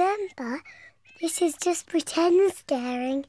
Remember, this is just pretend staring.